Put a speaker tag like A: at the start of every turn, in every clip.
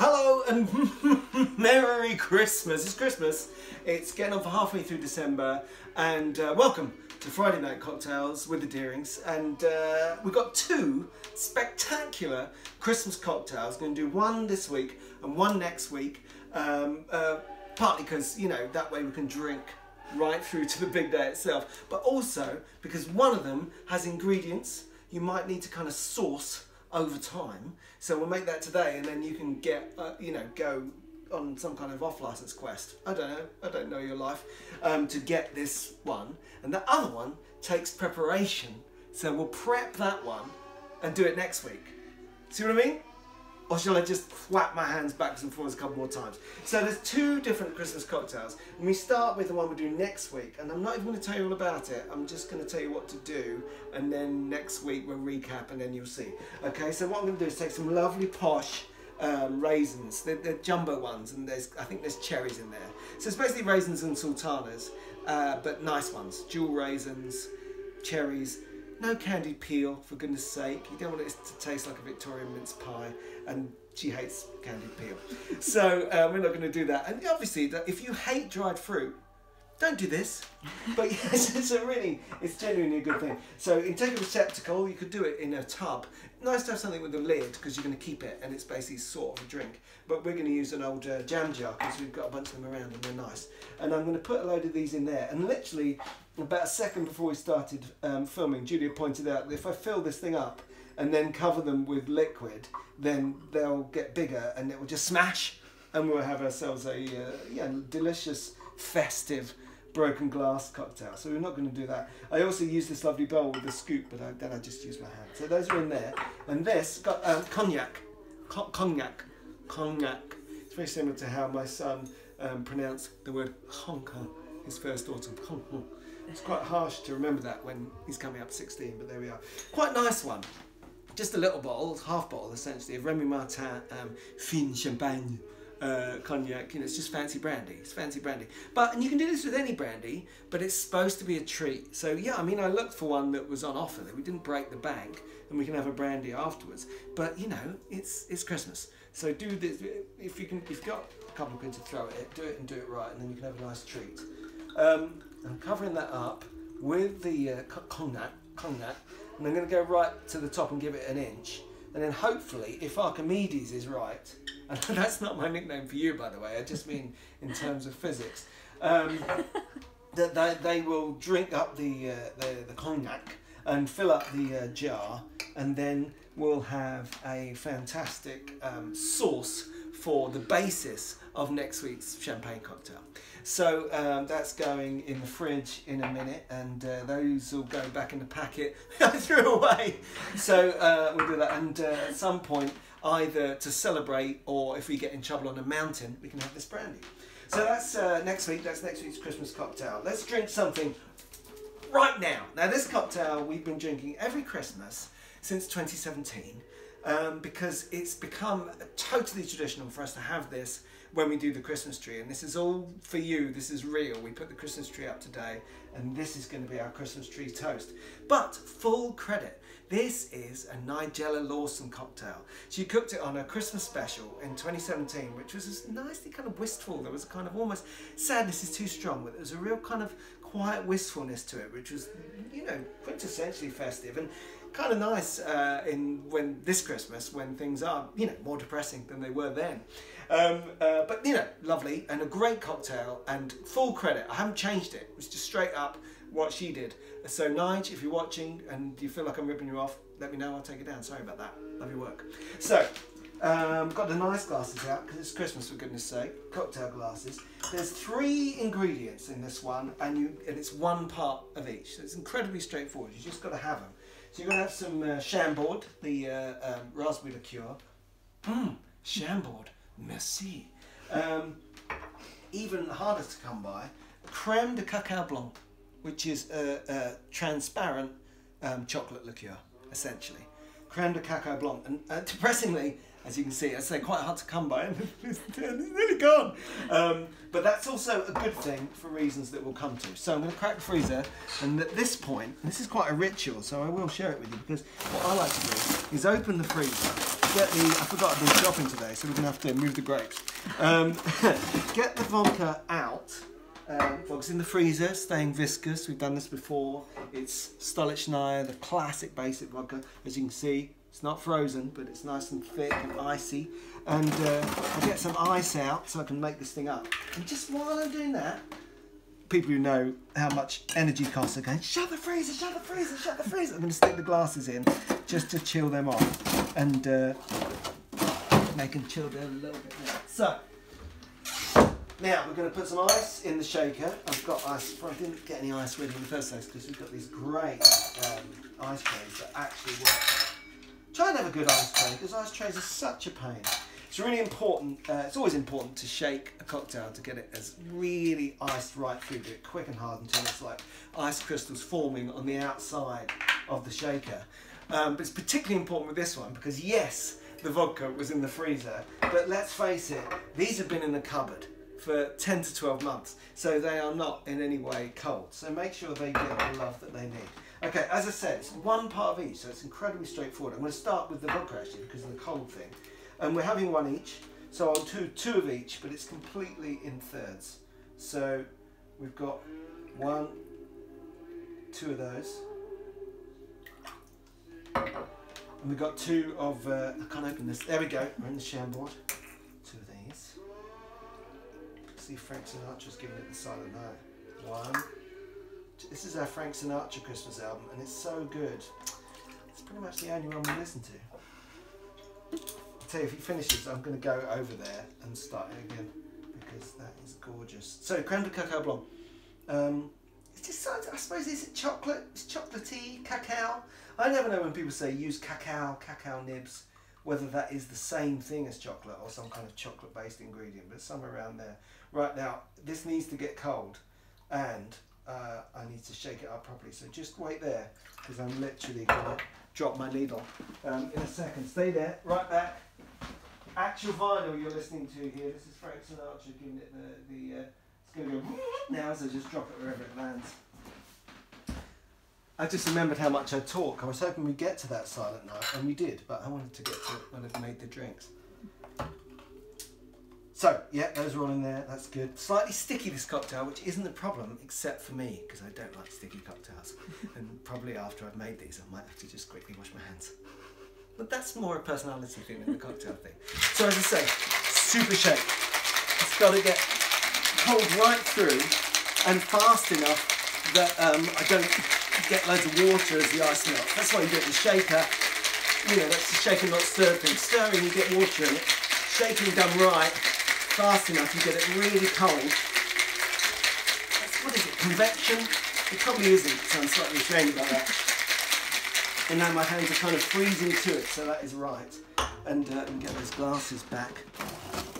A: Hello and Merry Christmas. It's Christmas. It's getting on for halfway through December and uh, welcome to Friday Night Cocktails with the Deerings. And uh, we've got two spectacular Christmas cocktails. Going to do one this week and one next week. Um, uh, partly because, you know, that way we can drink right through to the big day itself. But also because one of them has ingredients you might need to kind of source over time. So we'll make that today, and then you can get, uh, you know, go on some kind of off license quest. I don't know. I don't know your life um, to get this one, and the other one takes preparation. So we'll prep that one and do it next week. See what I mean? Or shall I just flap my hands backwards and forwards a couple more times? So there's two different Christmas cocktails. And we start with the one we do next week, and I'm not even going to tell you all about it. I'm just going to tell you what to do, and then next week we'll recap, and then you'll see. Okay, so what I'm going to do is take some lovely posh um, raisins. They're, they're, jumbo ones, and there's I think there's cherries in there. So it's basically raisins and sultanas, uh, but nice ones. Jewel raisins, cherries, no candied peel, for goodness sake. You don't want it to taste like a Victorian mince pie, and she hates candied peel. So uh, we're not going to do that. And obviously, if you hate dried fruit, don't do this. But yes, it's a really, it's genuinely a good thing. So in take a receptacle, you could do it in a tub. Nice to have something with a lid because you're going to keep it and it's basically sort of a drink. But we're going to use an old uh, jam jar because we've got a bunch of them around and they're nice. And I'm going to put a load of these in there. And literally about a second before we started um, filming, Julia pointed out that if I fill this thing up and then cover them with liquid, then they'll get bigger and it will just smash and we'll have ourselves a uh, yeah, delicious, festive broken glass cocktail. So we're not going to do that. I also use this lovely bowl with a scoop, but I, then I just use my hand. So those are in there. And this got um, cognac, Co cognac, cognac. It's very similar to how my son um, pronounced the word honka his first autumn. It's quite harsh to remember that when he's coming up 16, but there we are. Quite nice one. Just a little bottle, half bottle essentially, of Remy Martin um, Fine Champagne uh, cognac. You know, it's just fancy brandy. It's fancy brandy. But and you can do this with any brandy, but it's supposed to be a treat. So yeah, I mean, I looked for one that was on offer. That we didn't break the bank, and we can have a brandy afterwards. But you know, it's it's Christmas, so do this if you can. If you've got a couple of quid to throw at it, do it and do it right, and then you can have a nice treat. Um, I'm covering that up with the uh, cognac, cognac, and I'm going to go right to the top and give it an inch. And then hopefully, if Archimedes is right, and that's not my nickname for you, by the way, I just mean in terms of physics, um, that they, they will drink up the, uh, the, the, cognac and fill up the uh, jar, and then we'll have a fantastic um, sauce for the basis of next week's champagne cocktail. So um, that's going in the fridge in a minute, and uh, those will go back in the packet I threw away. So uh, we'll do that, and uh, at some point, either to celebrate or if we get in trouble on a mountain, we can have this brandy. So that's uh, next week. That's next week's Christmas cocktail. Let's drink something right now. Now, this cocktail we've been drinking every Christmas since 2017 um, because it's become totally traditional for us to have this when we do the Christmas tree. And this is all for you. This is real. We put the Christmas tree up today, and this is going to be our Christmas tree toast. But full credit. This is a Nigella Lawson cocktail. She cooked it on a Christmas special in 2017, which was nicely kind of wistful. There was a kind of almost sadness is too strong, but there was a real kind of quiet wistfulness to it, which was, you know, quintessentially festive. And kind of nice uh, in when this Christmas when things are you know more depressing than they were then. Um, uh, but you know, lovely and a great cocktail and full credit. I haven't changed it. It was just straight up what she did. So Nige, if you're watching and you feel like I'm ripping you off, let me know. I'll take it down. Sorry about that. Love your work. So. Um, got the nice glasses out because it's Christmas for goodness sake. Cocktail glasses. There's three ingredients in this one, and you and it's one part of each. So it's incredibly straightforward. You just got to have them. So you're going to have some uh, Chambord, the uh, um, raspberry liqueur. Mmm, Chambord, merci. Um, even harder to come by, creme de cacao blanc, which is a, a transparent um, chocolate liqueur, essentially. Creme de cacao blanc. And uh, depressingly, as you can see, I say quite hard to come by, and it's nearly gone. Um, but that's also a good thing for reasons that we'll come to. So I'm going to crack the freezer, and at this point, this is quite a ritual, so I will share it with you because what I like to do is open the freezer get the. I forgot I've been shopping today, so we're gonna have to move the grapes. Um, get the vodka out. Um, vodka's in the freezer, staying viscous. We've done this before. It's Stolichnaya, the classic basic vodka. As you can see, it's not frozen, but it's nice and thick and icy. And uh, I'll get some ice out so I can make this thing up. And just while I'm doing that, people who know how much energy costs are going, shut the freezer, shut the freezer, shut the freezer. I'm going to stick the glasses in just to chill them off and uh, make them chill down a little bit now. So, now we're going to put some ice in the shaker. I've got ice, I didn't get any ice ready in the first place because we've got these great um, ice trays that actually work. Try and have a good ice tray because ice trays are such a pain. It's really important, uh, it's always important to shake a cocktail to get it as really iced right through, do it quick and hard until it's like ice crystals forming on the outside of the shaker. Um, but it's particularly important with this one because yes, the vodka was in the freezer, but let's face it, these have been in the cupboard for 10 to 12 months, so they are not in any way cold. So make sure they get the love that they need. Okay, as I said, it's one part of each, so it's incredibly straightforward. I'm going to start with the vodka actually because of the cold thing and we're having one each. So I'll do two of each, but it's completely in thirds. So we've got one, two of those. And we've got two of, uh, I can't open this, there we go, we're in the Chambord. Two See Frank Sinatra's giving it the silent night. One. This is our Frank Sinatra Christmas album, and it's so good. It's pretty much the only one we listen to I tell you, if he finishes, I'm going to go over there and start it again because that is gorgeous. So, creme de cacao blanc. Um, it's just, I suppose, is it chocolate? It's chocolatey, cacao. I never know when people say use cacao, cacao nibs, whether that is the same thing as chocolate or some kind of chocolate based ingredient, but somewhere around there. Right now, this needs to get cold and uh, I need to shake it up properly. So just wait there because I'm literally going to drop my needle um, in a second. Stay there, right back actual vinyl you're listening to here. This is Frank Sinatra giving it the, the uh, it's going to go now, so just drop it wherever it lands. I just remembered how much I talk. I was hoping we'd get to that silent night, and we did, but I wanted to get to it when I've made the drinks. So, yeah, those are all in there. That's good. Slightly sticky, this cocktail, which isn't a problem, except for me, because I don't like sticky cocktails. and probably after I've made these, I might have to just quickly wash my hands. But that's more a personality thing than a cocktail thing. So as I say, super shake. It's got to get cold right through and fast enough that um, I don't get loads of water as the ice melts. That's why you do it in the shaker. You know, that's the shaker, not stir thing. Stirring, you get water in it. Shaking done right, fast enough, you get it really cold. That's, what is it, convection? It probably isn't, so I'm slightly ashamed about that and now my hands are kind of freezing to it, so that is right. And, uh, and get those glasses back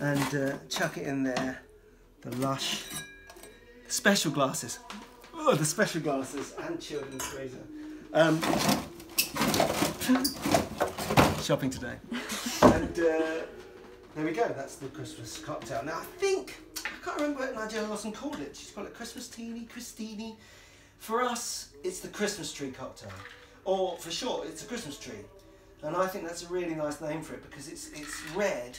A: and uh, chuck it in there. The Lush special glasses. Oh, the special glasses and children's freezer. Um, shopping today. And uh, there we go, that's the Christmas cocktail. Now I think, I can't remember what Nigella Lawson called it. She's called it Christmas Teeny, Christini. For us, it's the Christmas tree cocktail or for short, it's a Christmas tree. And I think that's a really nice name for it because it's it's red,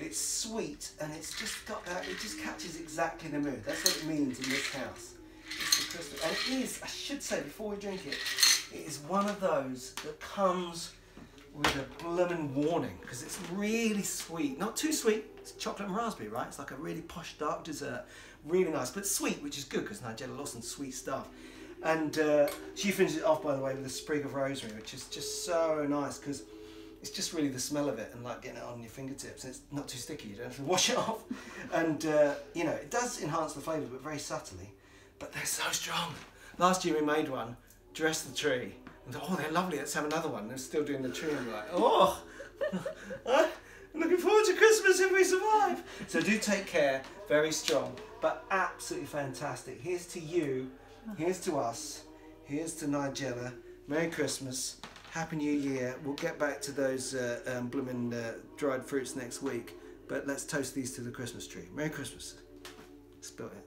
A: it's sweet, and it's just got that. It just catches exactly the mood. That's what it means in this house. It's the Christmas, and it is. I should say before we drink it, it is one of those that comes with a blooming warning because it's really sweet. Not too sweet. It's chocolate and raspberry, right? It's like a really posh dark dessert. Really nice, but sweet, which is good because Nigella Lawson's sweet stuff. And uh, she finishes it off, by the way, with a sprig of rosemary, which is just so nice because it's just really the smell of it and like getting it on your fingertips. And It's not too sticky, you don't have to wash it off. And uh, you know, it does enhance the flavour, but very subtly. But they're so strong. Last year we made one, dressed the tree, and oh, they're lovely, let's have another one. They're still doing the we're like, oh, I'm looking forward to Christmas if we survive. So do take care, very strong, but absolutely fantastic. Here's to you Here's to us. Here's to Nigella. Merry Christmas. Happy New Year. We'll get back to those uh, um, blooming uh, dried fruits next week. But let's toast these to the Christmas tree. Merry Christmas. Spill it.